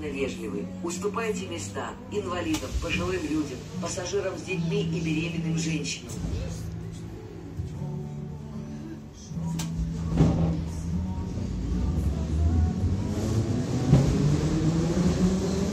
обязательно вежливы. Уступайте места инвалидам, пожилым людям, пассажирам с детьми и беременным женщинам.